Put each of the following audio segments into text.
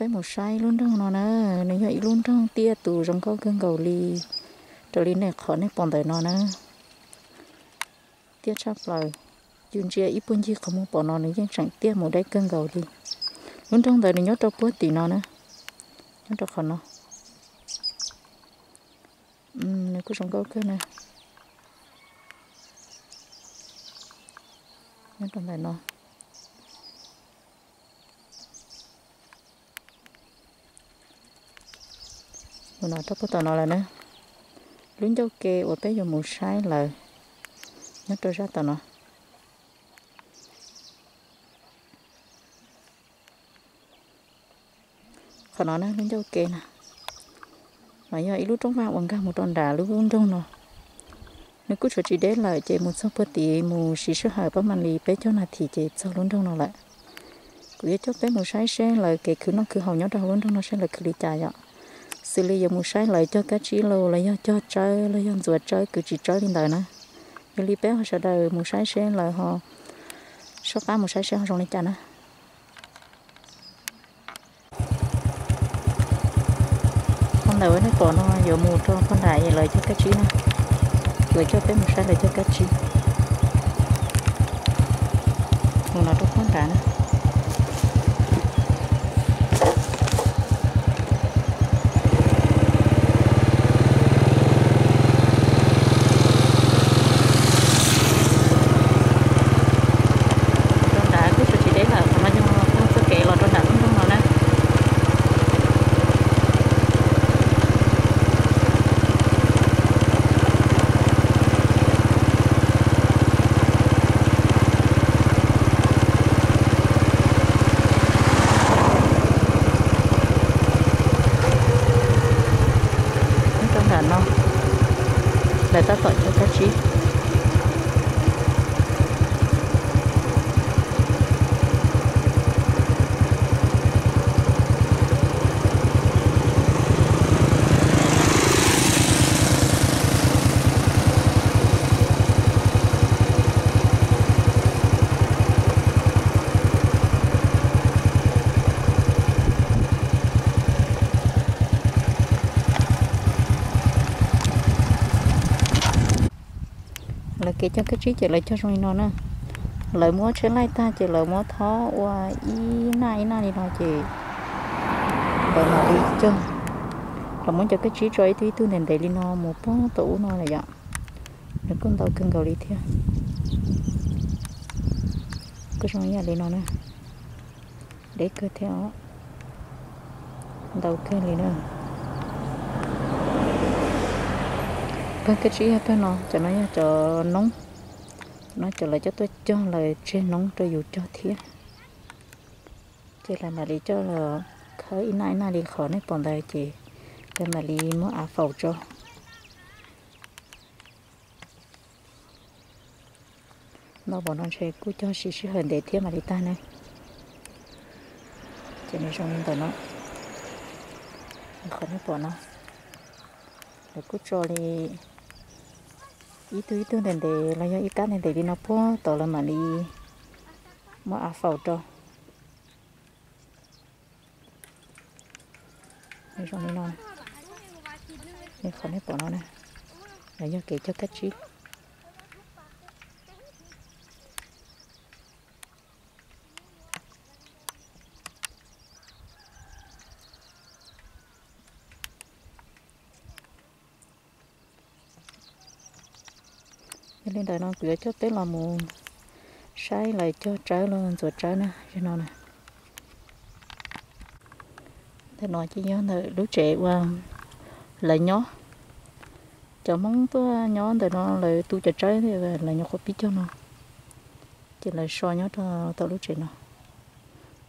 nó cứ cho bé một sai luôn trong nó nè. Nếu như luôn trong tia tù trong có cơn cầu ly trở lên này khó này bọn đời nó nè. Tia sắp lời chuyện chia ít bốn chi không muốn bỏ nó nữa nhưng chẳng tia một đây cơn cầu đi luôn trong đời này nhớ cho bữa tí nó nè. Nhớ cho khó nó. Um này cứ trong có cái này nhớ trong đời nó. Nó tóc tao nó là nữa lún đâu kê ở bé dùng một sai là nó trôi ra tao nó còn nó nữa lún đâu kê nè. Mà giờ ít lúc trong vào bằng cả một tròn đà lúc trong nó. Nếu cứ cho chị đến là chị một số bữa tí một xí số hai bao màn lì bé cho là thì chị sau lún trong nó lại. Cứ cho bé một sai xe là cái cứ nó cứ hầu nhau đâu lún trong nó sẽ là cứ đi chạy vậy xử lý dùng một sai lại cho các chị lô, lại cho chơi lại cho ruột chơi cứ chỉ chơi lên đời nữa cái li bé họ sẽ đời một sai xe lại họ số cá một sai xe họ trong lên chả nữa con đầu nó còn nó, giờ mùa cho con đại lại cho các chị nữa gửi cho bé một sai lại cho các chị mùa nó trong con đại nữa để ta gọi cho các chị cho cái trí chỉ lại cho rồi nó nè. Lời mua trở lại ta chỉ lời mua thó qua y na y na đi nó chị, rồi nó đi cho là muốn cho cái trí rồi thì tôi nên để đi nó một bó tủ nó là vậy để con tàu cưng cầu đi theo. Cứ trong nhà đi nó nè. Để cứ theo. Tàu cưng đi nữa Vâng, cái cái gì hết nó cho nó cho nóng. Nó cho lại cho tôi, cho lại trên nóng, cho dù cho thiết chỉ là mà đi cho là khởi nãy nãy đi khỏi này còn đây chị cái mà đi mua áo phẩu cho. Nó bỏ nó chơi cứ cho xí xí hơn để thiết mà đi ta này. Cho nên trong tờ nó. Khỏi này bỏ nó. Để cứ cho đi ít thứ ít thứ nên để là do ít cá nên để đi nó po tổ là mà đi mua áo phẩu cho. Đây trong đây nó đây khỏi hết bỏ nó này là do kể cho cách chi lên nó cửa cho tới là mù. Sai lại cho trái luôn, rồi trái nè, cho nó nè. Thế nói chỉ nhớ là đứa trẻ qua lại nhó. Cho mong tôi nhó để nó lại tu cho trái thì là nhó có biết cho nó. Chỉ là so nhó cho tao đứa trẻ nó.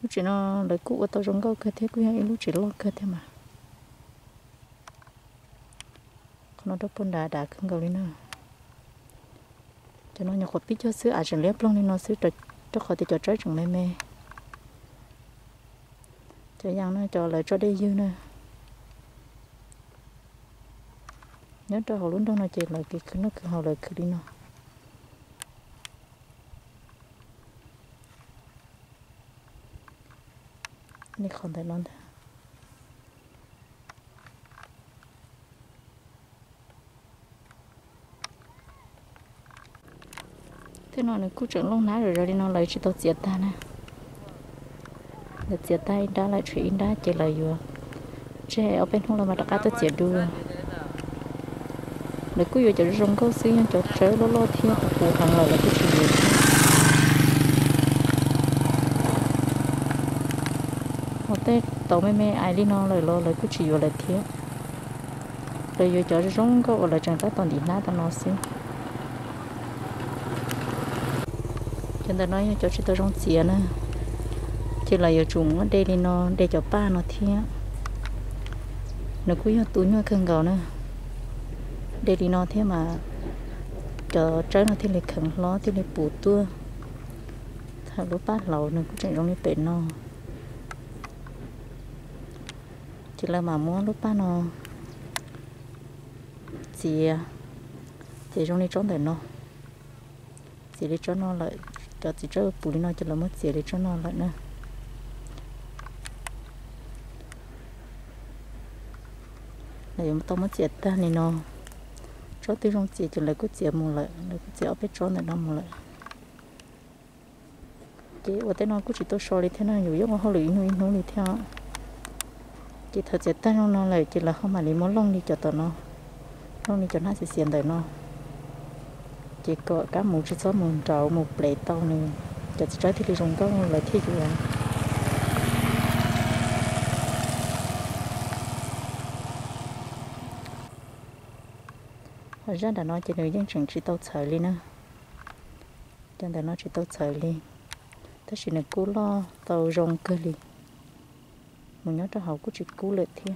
Lúc trẻ nó lại cũ tao trong câu cái thế cũng lúc trẻ lo cái thế mà. Nó đâu pun đã đã không cầu đi nữa cho nó nhập biết cho xứ à chẳng lẽ plong nên nó xứ trật trật khỏi thì cho trái chẳng mê mê cho giang nó cho lại cho đây dư nè nhớ cho họ luôn đâu nó chỉ là cái nó cứ họ lại cứ đi nó này còn thấy nó cái nó này cứ chẳng lúc nãy rồi rồi đi nó lấy chỉ tao chia tay nè. Để chia tay đã lại chuyện đã chỉ lời vừa. Trẻ ở bên không là mà đã tao chia đưa để cứ vừa chỗ rong câu xí, chỗ trở lo lo thiên phụ hàng lời là cái chuyện gì? Họ tết tổ mẹ mẹ ai đi nó lời lo lời cứ chỉ vừa lời thiên để vừa chỗ rong câu là chẳng ta toàn đi nát tao nói xí. Chân ta nói cho chị tôi trong xía nữa. Chỉ là giờ chúng ở đây thì nó để cho ba nó thế, nó cũng có túi nó khăn gạo nữa. Đây thì nó thế mà cho trái nó thì lại khẩn lo thì lại bù tua. Thằng lúc ba lẩu nó cũng chạy trong cái bể nó chỉ là mà mua lúc ba nó chỉ chỉ trong cái trốn để nó chỉ để cho nó lại cho chỉ cho bù nó cho nó mất chỉ để cho nó lại nữa này mà tao mất chỉ ta này nó cho tôi trong chỉ cho lại cứ chỉ một lại nó cứ chỉ ở bên trong này nó một lại chị ở đây nó cứ chỉ tôi so đi thế nào nhiều yếu mà họ lười nuôi nuôi đi theo chỉ thật chỉ ta nó lại chỉ là không mà lấy món lông đi cho tao nó lông đi cho nó sẽ xiên đời nó chỉ có cá mù chỉ số mù trậu mù bể tàu nè cho chỉ trái thì đi dùng có lại thi gì à hồi ra đã nói chỉ người dân chẳng chỉ tàu sợi đi nữa. Trên đã nói chỉ tàu sợi đi. Ta chỉ là cú lo tàu rong cơ đi mình nhớ cho họ cũng chỉ cú lệ thi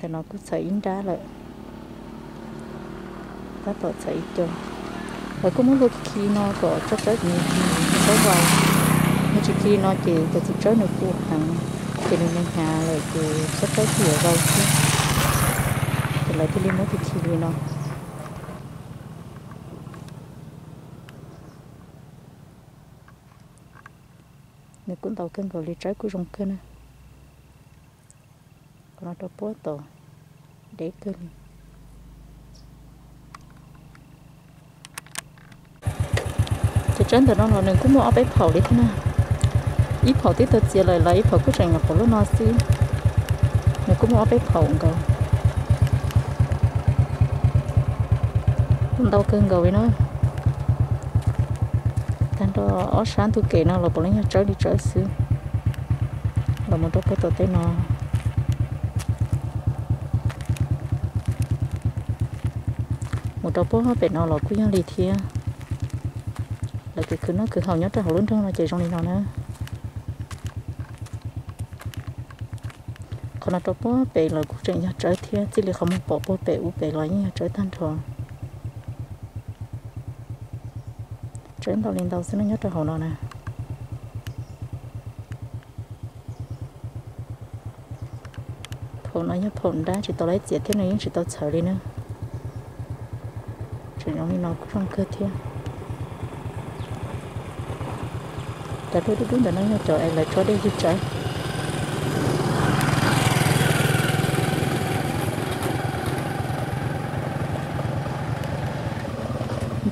thì nó cũng xảy ra lại ta tội chạy cho và cũng muốn lúc khi nó có cho tới nhiều tới vào nhưng chỉ khi nó chỉ cho chỉ tới được cuộc hàng thì mình nên hà lại thì sắp tới thì vào chứ? Thì lại thì liên mất thì khi nó. Nếu cũng tàu cân vào lý trái của rong cân còn nó đâu bố tàu để cân thì trên từ đó là đừng cũng mua ở bếp phẩu đi thế nào ít phẩu tí tôi chia lại lấy phẩu cứ chẳng ngập phẩu lúc nó xí đừng cũng mua ở bếp phẩu cầu không đau cơn cầu với nó tan đó ở sáng tôi kể nó là bỏ lấy nhà trở đi trở xứ là một đôi cái tay nó một đôi bố bé nó là cũng như lì thiêng là cái cứ nó cứ hầu nhất là hầu lớn trong là chạy trong này nó nữa còn là đôi bố bể là cũng chạy nhà trở thiên chỉ là không bỏ bố bể u bể là như trở tan thọ trở đầu lên đầu xin nó nhất là hầu nó nè. Phồn nó nhớ phồn đã, chỉ tao lấy tiền thế này, chỉ tao chờ đi nữa chỉ nó nó cũng không cơ thiên ta tôi đúng là nó nhớ chờ em lại cho đi giúp trái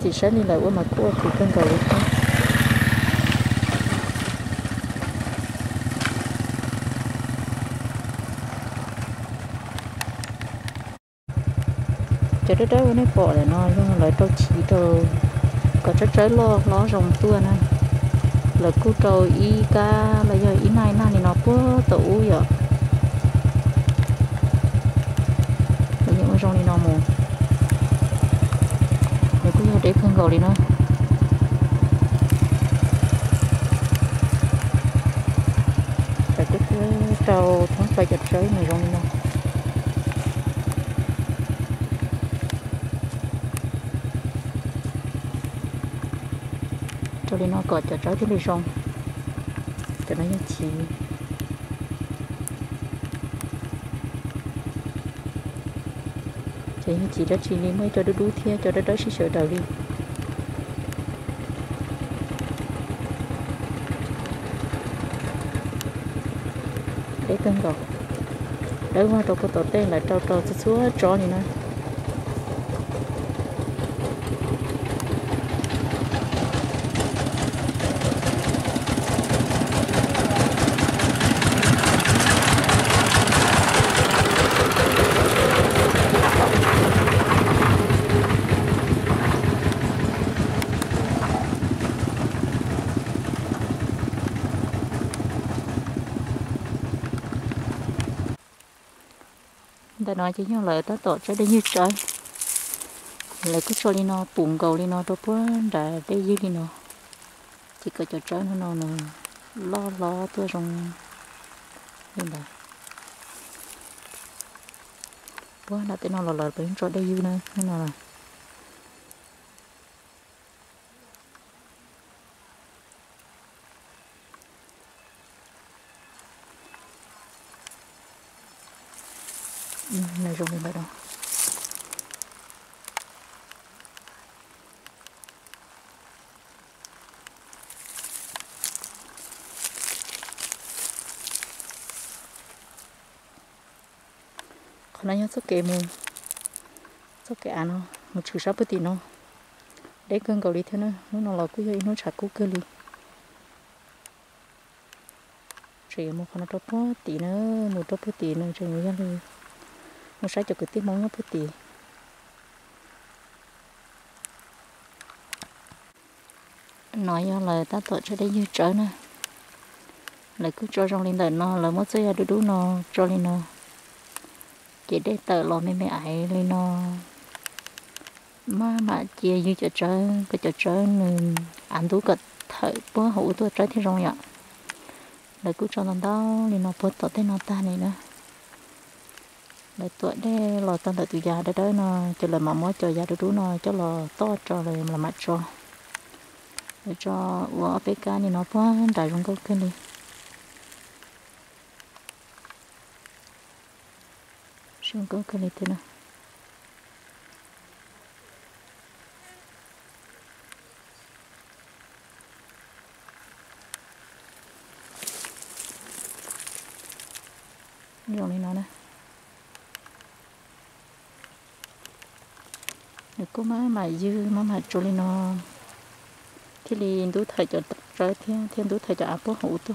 chỉ sáng đi lại qua mặt của thì cơn cầu được không? Cho đứa đó nó bỏ để nó, nhưng lại tao chỉ trâu có trái trái lo lo rồng tua này là cô trâu y ca, là giờ y này na thì nó có tủ vậy? Là những rong thì nó mù. Rồi cũng để con gầu đi nó. Là cái trâu tháng phải chặt sới này, rong nó. cho nên nó có cho cháu cái đi xong. Cho nó nhất trí. Cho nhất trí đó chỉ nên mới cho nó đủ thế, cho nó đó sẽ sợ đầu đi. Để cân gọt đỡ qua đâu có tổ tên là trâu trâu xuống trâu này ta chỉ nhau lời ta tổ cho đây như trời. Lại cứ cho đi nó bụng cầu đi nó đâu có đã đây như đi nó chỉ có cho trời nó nó lo lo, tôi trong nên là. Quá là tên nó là lời bên cho đây như này nên là này rồi mình bắt đầu nó nhớ số kệ mù số kệ nó một chữ sáu bút nó để cơn cầu đi thế nó nó nó là cứ vậy nó chặt cú cơ đi chỉ một phần nó to tí nữa một to tí nữa chỉ người dân đi một sai cho cái tiếp món nó bút tì nói cho lời ta tội cho đây như trở nè. Lại cứ cho trong lên đời nó là mất dây à đu đu nó, cho lên nó chỉ để tờ lo mấy mấy ấy lên nó mà mà chia như cho chơi cái cho chơi nên ăn đủ cái thời bữa hủ tôi chơi thì rồi ạ. Lại cứ cho nó đó lên nó bớt tội tên nó ta này nữa. Để tuổi đây lo tao tại tụi già đây đó nó, cho là mà mỗi cho già đứa nó, cho lò to cho là làm mặt cho. Để cho vợ bé cái này nó quá, đại chúng câu cái đi trong câu kinh đi thế nào dùng đi nó nè được có má mà dư, má mà cho lên nó thì liền tú thầy cho trời thiên thiên tú thầy cho áp bố hữu tu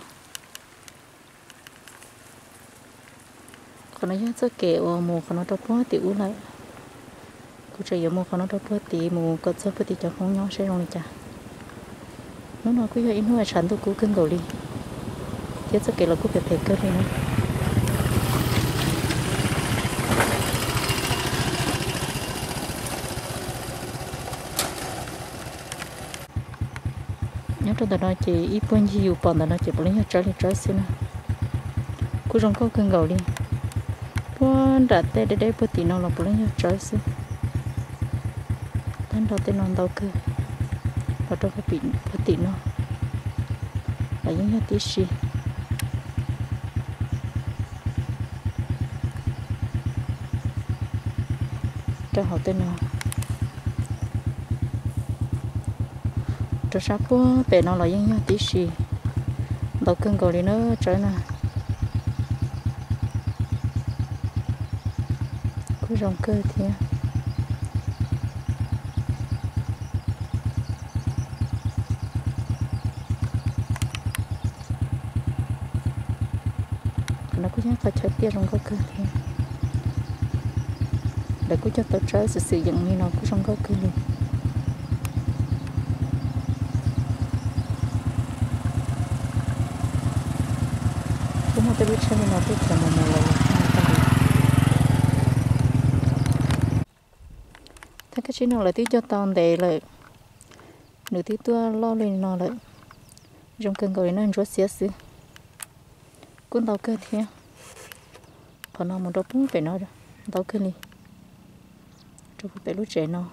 còn nó rất kẹo mù còn nó đâu có tiểu lại cô chơi mù còn nó đâu có tí mù có sắp tí cho không nhau sẽ rồi chả nó nói cứ vậy nó là sản tôi cứ cưng cầu đi chứ rất kể là cứ việc thể cơ đi nữa nhớ tao đó chị ít bốn nhiều bọn đó chị bốn nhớ trái lên trái xin cứ trong câu cưng gầu đi đã tê để để bốn tỷ nó là bốn lấy trái xí thân đầu tên nó đâu cơ và trong cái bị bốn tỷ nó là những cái tí xì cho họ tên nó cho sao bố bé nó là những cái tí xì đầu cưng cầu đi nữa trở nè cái rong cơ thì à. nó cứ nhắc phải chơi tiếp rong cơ thì. Để cứ cho tôi chơi sự sử dụng như nó cứ rong cơ luôn cái chân nó biết là mình là chứ nó là tí cho toàn để là nửa tí tua lo lên nó là trong cơn gọi nó rất xía xí cũng tao cơ thế còn nó một đôi bún phải nó rồi. Tao cơ đi cho phải lúc trẻ nó.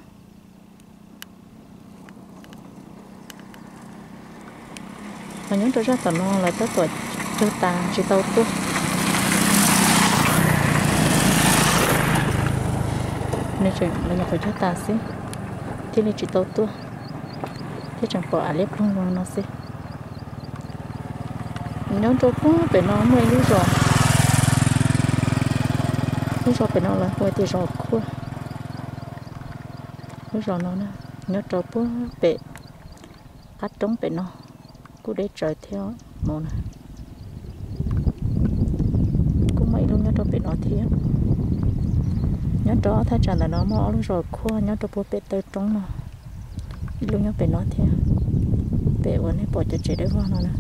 Mà nhớ cho ra tao nó là tất tuổi cho tàn chỉ tàu tu nên chỉ là nhập phải cho ta xí. Thế nên chỉ tốt tu thế chẳng có à lép luôn luôn nó xí. Nếu cho cũng phải nó mới lý do lý do phải nó là quay thì rồi cua lý do nó nè, nhớ cho cũng phải phát trống phải nó. Cứ để trời theo mồ nè. Cũng mấy lúc nhớ cho phải nó thiệt nhớ trâu thay trả là nó mò lúc rồi cua nhớ trâu bố bể tới trống nó lúc nhớ bể nó thiệt bểวันนี้ปอจะเจ็ดได้ว่าnó nè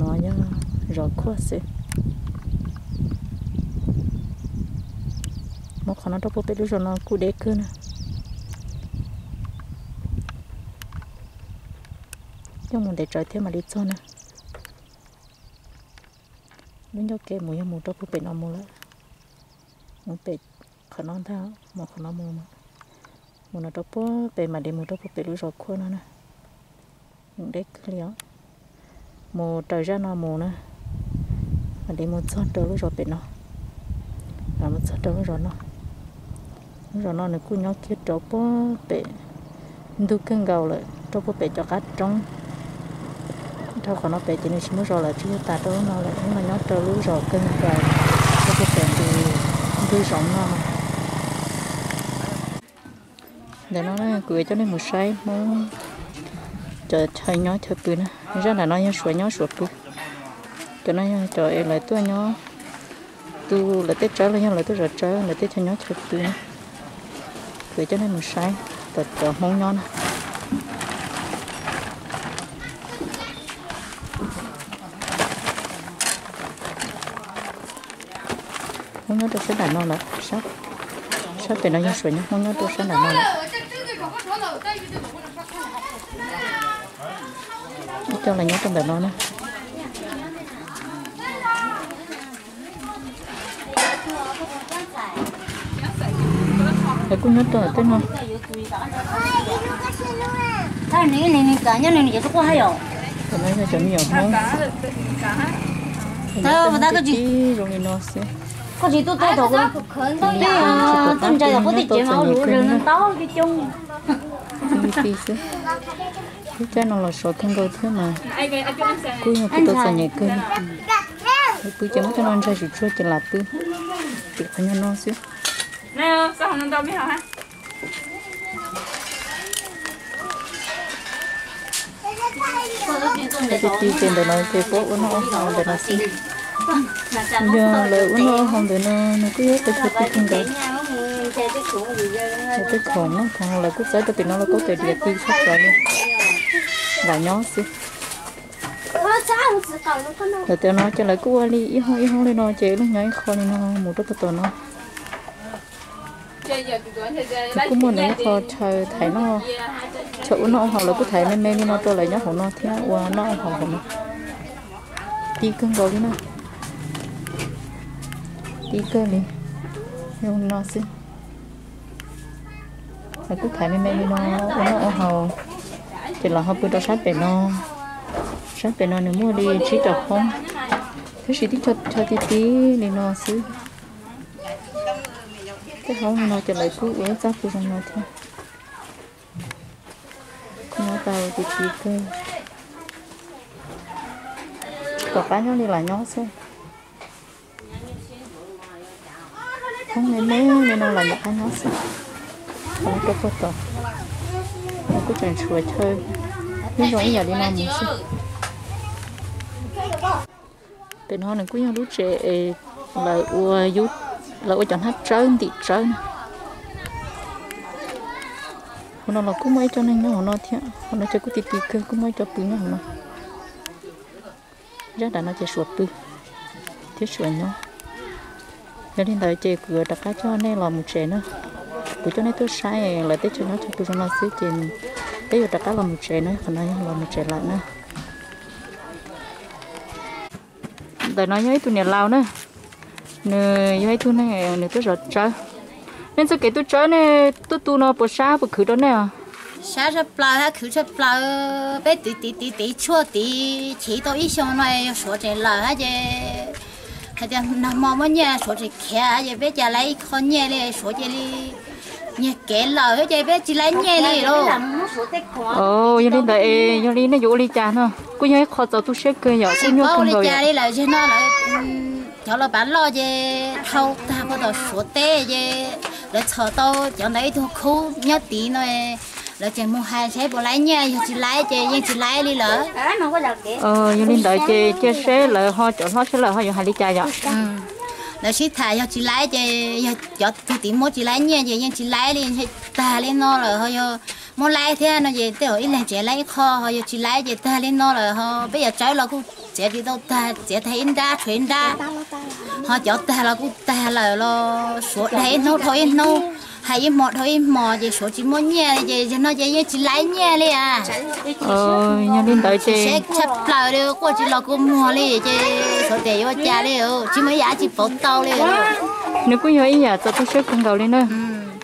nó nhớ rồi cua xí một khả năng đâu có biết rồi nó cú đế cơ nè nhưng muốn để trời thêm mà đi cho nè nếu như cái mùi mùi đâu có biết nó mùi lại muốn biết khả năng thao một khả năng mùi mà mùi nó đâu có mà để mùi đâu có biết rồi khô nó nè. Những đế cơ liao trời ra nó mùi nè. Mà để mùi cho trời rồi biết nó. Làm một cho trời rồi nó. Rồi nó này cũng nhóc kia chỗ bó bể du gầu lại. Chỗ bó cho cá trống. Thao còn nó bể chỉ nên mới rồi là chưa ta đâu nó lại. Nhưng mà nhóc trâu lú rồi cân gầu chỗ bó thì du rộng nó để nó cười cho nên một say, nó chờ chơi nhói chơi bự nó ra là nó nhói sủa nhói sủa bự cho nó trời lại tôi nhó tu là tết trái là nhau lại tôi rồi trái là tết cho nhói chơi bự cười cho nên một say. Tật tờ mong ngon mong nhớ tôi sẽ đàn non là sắp sắp về nó như sủi nhói mong nhớ tôi sẽ đàn non là cho là nhớ trong đàn non á để cũng nhớ tôi tên không? Cái này này này cả nhà này này có hay không? Còn nói cho nhiều hơn Tao mà tao có gì? Rồi nó sẽ có gì tôi tôi đâu có tôi à tôi chạy đâu có đi chơi máu lúa rồi nó tao cái chung phi sẽ cái nó là sổ thân đôi thế mà. Cứ như cái tôi sẽ nhảy cơn cứ chấm cho nó ra chỉ chua chỉ là tư. Chỉ phải nhân nó xíu. Nè sao không đâu biết hả? Cái chi trên đời nó cái phố của nó không để nó xí giờ lời của nó không để nó nó cứ hết cái cái cái cái cái cái khổng nó còn là cứ tới từ nó là có thể địa ti sắp rồi luôn là nhỏ xí rồi tụi nó cho lại cứ qua đi ít hơi ít hơi lên nó chế nó nhảy khó lên nó một đứa tụi nó cũng muốn nói khó chờ thấy nó chỗ nó họ là cứ thấy nên nên nó tôi lại nhớ họ nó theo qua nó họ họ nó đi cân rồi nó. Đi cơ đi. Nhưng nó xin là cứ thấy mấy mấy nó nó ở hồ thì là họ bữa đó sát về nó. Sát về nó, nếu mua đi chỉ đọc không? Thế chỉ đi cho cho tí tí nên nó xứ cái hông nó trở lại cứ uống sát cứ trong nó thôi. Nó tàu thì tí thôi có cá nhau đi là nhỏ xem không nên mấy nên nó là một cái nó xem không có có tàu nó cứ chẳng sửa chơi nhưng rồi giờ đi làm một xí, bên họ này cũng nhau lúc trẻ là ua giúp là ua chọn hết trơn thì trơn. Nào là cũng mấy cho nên nó nó thiệt nó chơi cũng tít tít cơ cũng mấy cho bự nó mà, rất là nó chơi sụp bự thiết sụp nhau. Cho nên là chơi cửa đặt cá cho nên là một trẻ nữa của cho nên tôi sai là tết cho nó, cho tôi nó xí trên. Bây giờ đặt cá là một trẻ nữa, còn nó là một trẻ lại nữa. Tại nói với tôi nhà lao nữa. Nè với tôi này nè tôi rất chơi nên sau kể tôi chơi nè, tôi tu nó bỏ xa bỏ khử đó nè. Xa ra plau ha khử ra plau bé tí tí tí tí chua tí, chỉ tôi ít xong này số trẻ là ha chứ hay là nằm mò mà nhà số trẻ kia chứ bé già lấy con nhà này số trẻ đi nhà kẻ lờ hết chứ bé chỉ lấy nhà này rồi ồ như thế này như thế này dụ đi cha nó. Cứ nhớ khó cho tôi sẽ cười nhỏ cũng nhớ không đi rồi cha đi là cho nó là cho nó bán lo về thâu ta có đồ số tê về. Rồi chờ tao cho lấy thu khu nhớ tí nữa rồi chỉ mua hai xe bộ lái nha chỉ lái chơi nhưng chỉ lái đi lỡ. Ờ như linh đợi chơi chơi xe là họ chọn họ sẽ là họ dùng hai lít chai vậy là chỉ thà cho chỉ lái chơi cho thu tí mua chỉ lái nha vậy nhưng chỉ lái đi ta lên nó rồi họ mua lái thế nó về tới ít lần trẻ lái kho họ chỉ lái về ta lên nó rồi họ bây giờ trái là cũng trẻ đi đâu ta trẻ thấy ra chuyển ra. Họ cho ta là cũng ta là lo số đấy nó thôi nó hay một thôi mò gì số chỉ muốn nhẹ gì cho nó chỉ chỉ lái nhẹ đi à. Ờ nhà lên tới chơi sẽ chấp lại đi qua chỉ là cũng mua đi chứ số tiền vô trả đi chỉ mới giá chỉ bốn tàu đi nếu cũng nhớ ý nhà cho tôi sẽ không đầu lên nữa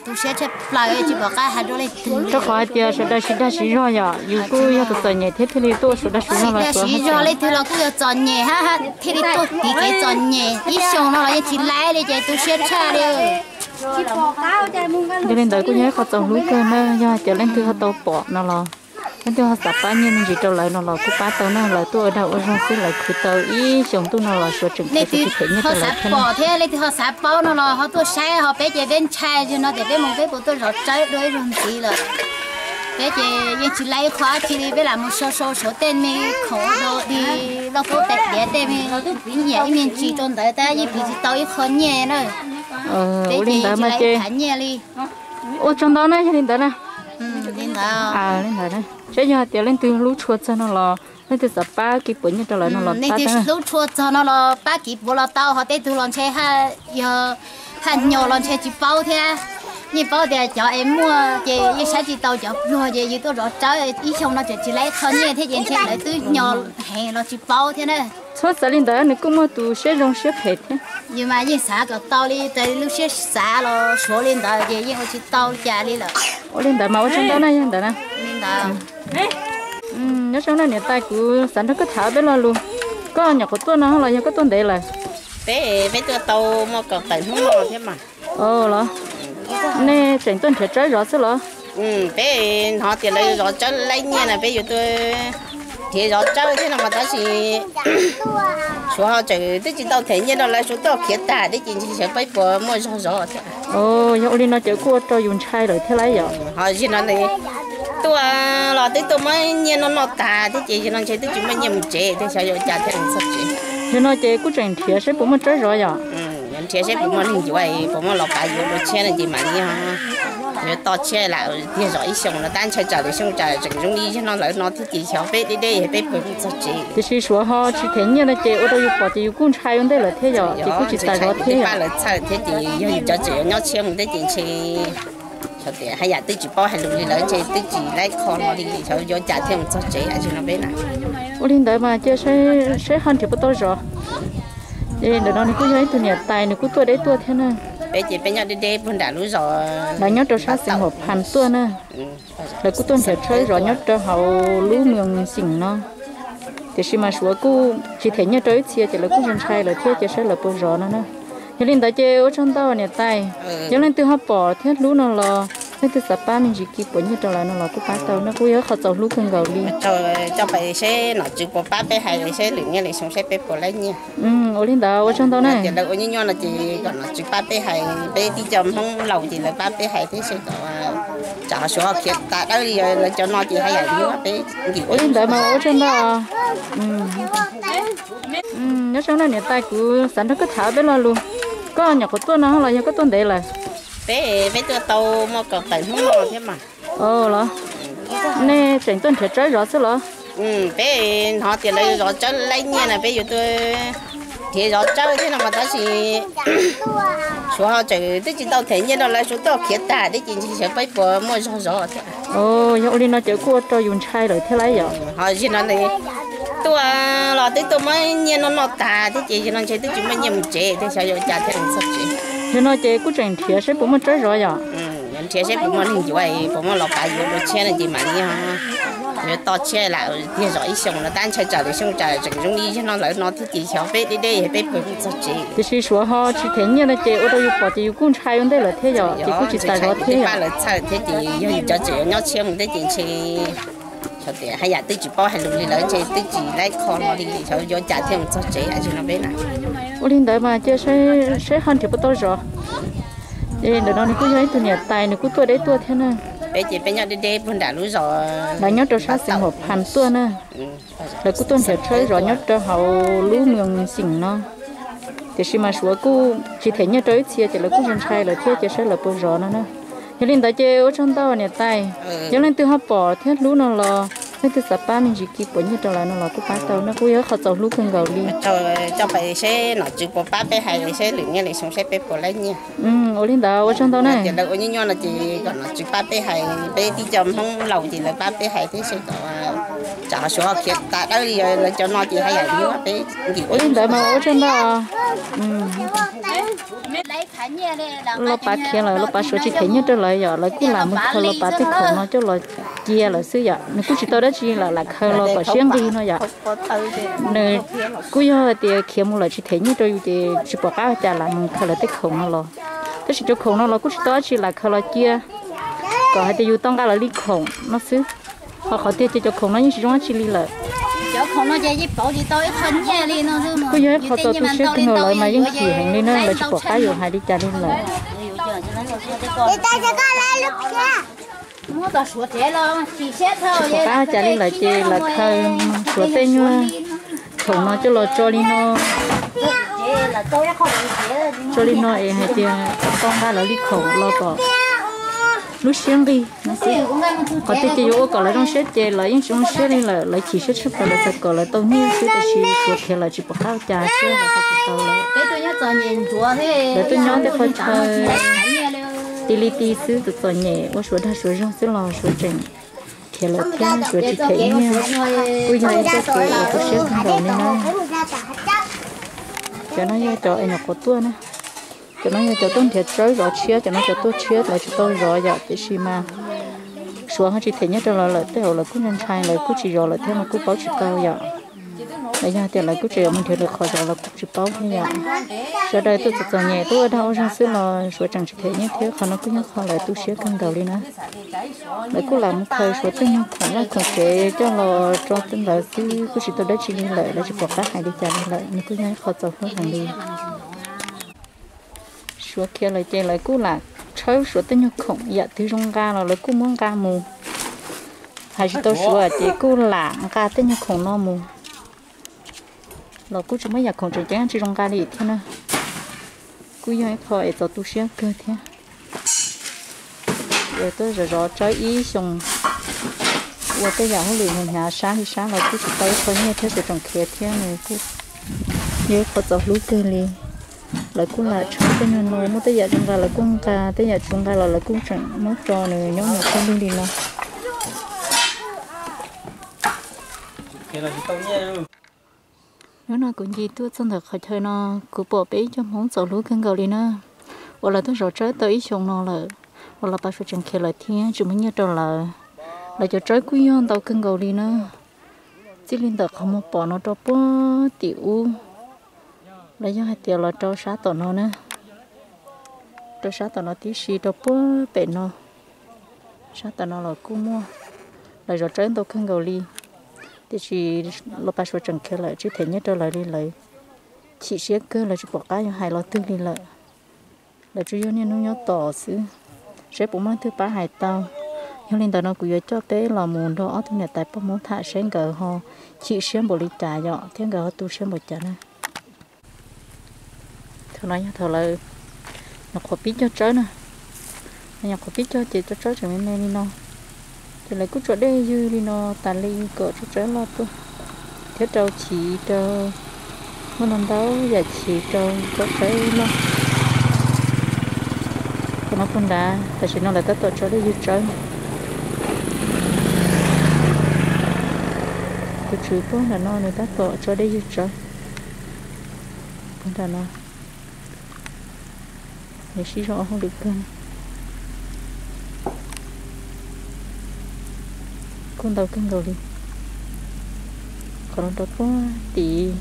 tôi sẽ chấp lại chỉ bảo cái đứa lên cho khỏi tiền sẽ đã sẽ đã xí rồi à dù cô yêu tôi tận nhẹ thế thì tôi sẽ đã xí rồi xí rồi lên thì là cô yêu chọn nhẹ ha ha. Thế thì tôi tí cái chọn nhẹ. Ít xong nó là chỉ lái đi chứ tôi sẽ trả đi cho nên đợi cô nhớ họ tàu lúa cơ nữa nha chờ lên từ họ tàu bỏ nó lo. Nên tôi sắp bao nhiêu mình chỉ trâu lại nó lo cô ba tàu nó là tôi ở đâu ở trong xí lại cứ tàu ý chồng tôi nó là số chừng cái cái thể nhất là sắp bỏ thế lên thì họ sắp bao nó là họ tôi sai họ bé chơi bên chai cho nó để bé mong bé của tôi rồi trái đôi rồi gì là. Bé chơi những chỉ lấy khóa chỉ đi bé làm một số số số tên mi khổ đồ đi nó có tệ để tên mi ví nhẹ miền chỉ tôn tới ta như bị chỉ tàu ít khó nhẹ nữa ờ linh đỡ mà chơi ô trong đó này linh đỡ nè linh đỡ à linh đỡ nè chơi giờ tiểu lên từ lũ chuột cho nó là lên từ sập ba kịp bữa như trở lại nó là nên từ lũ chuột cho nó là ba kịp bữa là tao. Họ tới từ lần chơi ha giờ hành nhiều lần chơi chỉ bao thế như bao giờ cho em mua chị như sáng chị tàu cho mua chị như tôi rõ trái ý xong nó chỉ lấy thân như thế chị lại tôi nhỏ hè nó chỉ bao thế này số giờ linh đó này cũng mua tủ sẽ rong sẽ hết thế nhưng mà như xã cái tàu đi tới lúc sẽ xã lo số linh đó như họ chỉ tàu trả đi là ô linh đó mà ở trong đó này linh đó nè linh đó ừ nhớ trong đó này tay của sản nó cứ thả bên lo luôn có nhà của tôi nó là nhà của tôi để lại bé bé tôi tàu mà còn phải không lo thế mà ờ lo nè chỉnh tuần thể trái rõ xí lo ừ bé họ tiền lấy rõ trái lấy nha là bé giờ tôi thì rõ trái thế nào mà ta chỉ số họ chỉ tức chỉ tao thấy như đó là số tao khiết ta đấy chỉ chỉ phải bỏ mua rõ rõ thế ồ giờ đi nó chở cua cho dùng chai rồi thế lấy giờ họ chỉ nói này? Tôi là tới tôi mới nhìn nó nó ta thế chỉ nó chỉ tới chúng mới nhầm chế thế sao giờ trả tiền sắp chế thì nó chế cũng chỉnh thiệt sẽ bố mà trái rõ giờ nhân chế sẽ bố mà hình như vậy bố mà lọc bài đồ chế là gì mà đi nhớ to che là đi rồi xong là tan chơi trả xong trả chỉnh chung đi cho nó lại nó thì chỉ xéo bếp đi đây bếp phải không sao chị thì số ho chỉ thế như là chị ô tô yêu bỏ cũng chạy ông đây là thế rồi chị cũng chỉ tại đó thế rồi là sao thế thì yêu cho chị nhau xem một cái tiền chị cho tiền hay là tự chỉ bao hay lùi lại chị tự chỉ lấy con nó đi cho cho trả thêm một số chị ở trên nó bên này ô linh đấy mà chơi sẽ sẽ hơn thì bắt tôi rồi nên đó nó cứ thấy tụi nhà tài nó cứ tôi đấy tôi thế nào bé chị bé nhau đi đê buồn đã lúa rồi nó nhớ cho sát sinh hộp hàn tua nữa là cứ tuân theo chơi rồi nhớ cho hậu lúa mường sinh nó. Thì khi mà xuống cứ chỉ thấy nhớ chơi chia chỉ là cứ dân trai là thiết chỉ sẽ là bông rõ nó nữa. Cho lên tại chơi ở trong tàu này tay cho lên từ hấp bỏ thiết lúa nó là thế từ sắp ba mình chỉ kịp như trở lại nó là cứ bắt tàu nó cứ nhớ họ tàu lúa cần gạo đi cho cho phải sẽ nó chỉ bỏ ba bé hay là sẽ luyện nghe lại xong sẽ bé bỏ lấy nha. Ừ ở lên tàu ở trong tàu này. thì là ở như là chỉ còn nó chỉ ba bé hay bé đi chồng không lâu thì là ba bé hay thế sẽ có trả số hiện tại đó là cho nó chỉ hay là như bé ở lên tàu mà ở trong đó ừ. Ừ nhớ trong đó này tay cứ sẵn nó cứ thả bên lo luôn. Có nhà của tôi nó là nhà của tôi để lại bé bé tôi tàu mà còn phải không lo thế mà. Ờ lo nè chỉnh tuần thể trái rõ xí lo ừ bé họ tiền lấy rõ trái lấy nha là bé giờ tôi thì rõ trái thế nào mà ta chỉ số họ chỉ tức chỉ tao thấy như đó là số tao khiết ta đấy chỉ chỉ phải bỏ mua rõ rõ thế ồ giờ đi nó chở cua cho dùng chai rồi thế lấy giờ họ chỉ nói này tôi là tới tôi mới nhìn nó nó ta thế chỉ nó chỉ tới chúng mới nhầm chế thế sao giờ trả thêm sắp chế thế chơi cũng chẳng thiệt sẽ bố mà chơi rồi à chẳng thiệt sẽ bố mà linh chú ấy bố mà lọc bài rồi chơi là gì mà đi ha nếu to chơi là như xong là tan chơi chơi xong chơi chẳng giống như cho nó lại nó thì chỉ hiểu biết đi đây biết bố cũng chơi chơi thì chỉ số ha chỉ thế như là chơi ở đâu có chỉ cũng chơi ở đây là thế rồi chỉ cũng chỉ tại đó thế rồi ba là chơi thế thì giờ chơi chơi nhau chơi mình đây chỉ chơi cho tiền hay là tự chỉ bao hàng lục lì lớn chơi tự chỉ lấy con nó đi cho cho trả thêm cho chế ở trên nó bên này ô linh đấy mà chơi sẽ sẽ hơn thì bắt đầu rồi. Đây là nó cứ thấy tụi nhà tài nó cứ tua đấy tua thế nè. Bây giờ bây giờ đi đây bên đã lúa rồi nó nhớ cho sát sinh hộp hàn tua nè. Ừ, là cứ tuân thể chơi rồi nhớ cho hậu lúa mường sinh nó thì khi mà xuống cứ chỉ thấy nhớ chơi chia thì là cứ dân sai là thiếu chỉ sẽ là bông rồi nó nè cho nên tại chơi ở trong tàu này tay. Cho nên từ họ bỏ thiết lú nó là thế từ sắp ba mình chỉ kịp bữa như trở lại nó là cứ bắt tàu nó nhớ họ tàu lú cần gạo đi. Cho cho phải sẽ nó chỉ có ba bé hay sẽ lựa nghe lại xong sẽ bé bỏ lấy nha. Ừ ở lên tàu ở trong tàu này. giờ đâu có nhau là chỉ còn nó chỉ ba bé hay bé đi chồng không lâu thì là ba bé hay thế sẽ có chả số họ kia tại đây giờ là cho nó chỉ hay là nhiều bé ở lên tàu mà ở trên đó lúc bà kia là lúc bà số chỉ thấy nhất trở lại giờ lại cứ làm một thôi lo ba cái khẩu nó cho lo chia là xứ giờ nó cứ chỉ tôi đó chỉ là là khơi lo bà xuyên đi nó giờ nên cứ giờ thì kia một là chỉ thấy nhất rồi thì chỉ bỏ cái chả làm khơi là cái khẩu nó lo thế chỉ cho khẩu nó lo cứ chỉ tôi chỉ là khơi lo chia còn hai thì yêu tông cái là đi khẩu nó xứ họ khó tiêu cho khẩu nó như chỉ trong chỉ đi là chỗ không nó chơi bảo gì tôi thân nha đi nó chứ mà cứ nhớ họ tôi tôi sẽ người lại mà những gì hành đi nó là chỉ bỏ cái rồi hai đi cha đi lại Người ta sẽ có lại lúc kia mua tao sửa thế lo chỉ xét thôi. Bỏ cái cha đi lại chơi là khơi sửa tên nhau không nó cho lo cho đi nó cho đi nó ấy hay chơi con ba là đi khẩu lo bỏ lúc sáng đi nó sẽ có thể chơi vô có lại trong xét chơi lại những trong xét đi là lại chỉ xét chụp là sẽ có lại tao như xét là chỉ sửa thế là chỉ bỏ cái cha xét là phải chỉ tao lại để tôi nhớ cho nhìn chúa thế. Để tôi nhớ để phải chơi đi đi đi xứ từ tuần nhẹ và số đa số trong xứ lò số trình thì là thiên số chỉ thấy nha. bây giờ cái cái cái xứ không đầu nên nó cho nó cho anh có tua nè cho nó như cho tôi thiệt chơi rõ chia cho nó cho tôi chia là cho tôi rõ giờ thì xí mà xuống chỉ thấy nhất là là tới là cứ nhân trai là cứ chỉ rõ là thế mà cứ bảo chỉ cao giờ bây giờ thì là cứ chỉ mình thấy được khỏi rồi là cứ chỉ bảo như vậy sau đây tôi tự nhẹ, tôi ở đâu ra xứ là số chẳng chỉ thấy như thế còn nó cứ nhắc khỏi lại tôi sẽ căng đầu đi nữa lại cứ làm thời số tôi nhắc là còn sẽ cho là cho tên là xứ cứ chỉ tôi đã chỉ đi lại là chỉ bỏ các hai đi trả đi lại nó cứ nhắc khỏi rồi hàng đi số kia lại chơi lại cứ là chơi số tên nhắc khổng dạ thứ trong ga là lại cứ muốn ga mù hay chỉ tôi số chỉ cứ là ga tên nhắc khổng nó mù là cứ chỉ mới giặt khổng chơi chơi chỉ trong ga đi thế nữa cứ như khỏi cho tôi xem cơ thế rồi tôi rồi rồi chơi ý xong và tôi giờ không liền nhà sáng thì sáng là cứ chỉ tới khỏi như thế rồi trồng kia thế này cứ nhớ có cho lúa cơ liền là cũng là chúng tôi nhân nó mất tới giờ chúng ta là cũng cả tới giờ chúng ta là là cũng chẳng mất cho này nhóm nhỏ không đi đi nào nếu nó cũng gì tôi xong thật khỏi chơi nó, cứ bỏ bé cho món sầu lúa cân gạo đi nữa hoặc là tôi rồi trái tới xuống nó là hoặc là bà phải chẳng kia lại thiên, chúng mình nhớ trở là là cho trái quý hơn tàu cân gạo đi nữa chỉ linh tờ không một bỏ nó cho bỏ tiểu lấy cho hai tiểu là cho sát tổ nó nè. Cho sát tổ nó tí xí cho bó bể nó. Sát tổ nó là cú mua. Lấy rồi trái tôi khăn gầu ly. Thì chỉ lo ba số chẳng kia lại chỉ thấy nhất cho lại đi lại chỉ xé cơ là chỉ bỏ cái hai lo tư đi lại. Là chú yêu nó nhớ tỏ xứ. Sẽ bố mang thứ ba hai tao. Nhưng lên tao nó cũng cho tế là muốn đó thì này tại bố muốn thả sen gờ ho. Chị xem bộ lý trà dọ thiên gờ tu xem bộ trà nè thôi nói thôi là nó có biết cho chơi nè. Nó có biết cho chị cho chơi cho nên đi nó thì lại cứ chỗ đây dư đi nó tàn ly cỡ cho chơi lo tôi thế trâu chỉ trâu muốn làm đâu giờ chỉ trâu cho chơi lo còn nó cũng đã tại chỉ nó là tất tội cho đây dư chơi cái chữ bố là nó người ta tội cho đây dư chơi cũng là nó để xí rõ không được cân. Con tàu cân đầu đi. Còn đó có tỷ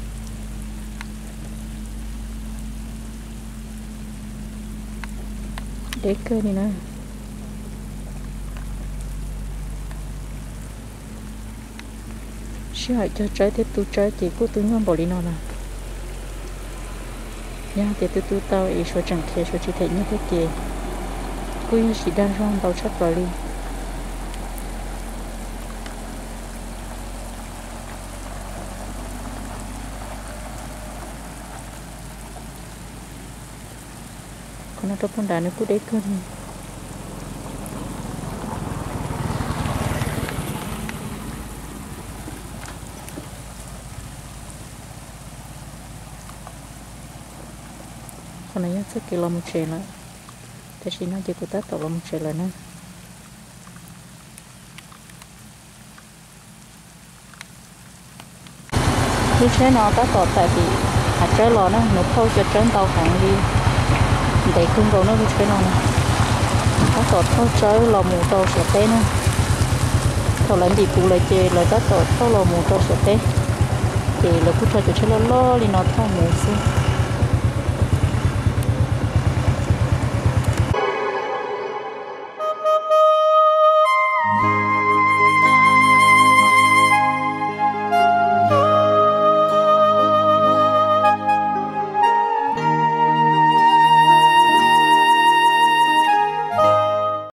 để cơ đi nè. Xí hỏi cho trái tiếp tu trái chỉ cô tướng ngon bỏ đi nào nào nhà thì tôi tu tao ý số chẳng kia số chỉ thấy như thế kia cô yêu chỉ đang rong bao chất vào đi. Con nó trong con đá nó cứ đấy cơn còn này sức cái lồng chè lại thế chỉ nó chỉ có tát tổ lồng chè lại nữa lúc chế nó tát tổ tại vì hạt trái lò nó nó thâu cho trên tàu hàng đi. Để không có nó lúc chế nó nè tát tổ thâu trái lò mù tàu sẽ té nữa thầu lần đi phụ lại chè lại tát tổ thâu lò mù tàu sẽ té thì là cứ cho cho chế lo lo đi nó thâu mù xí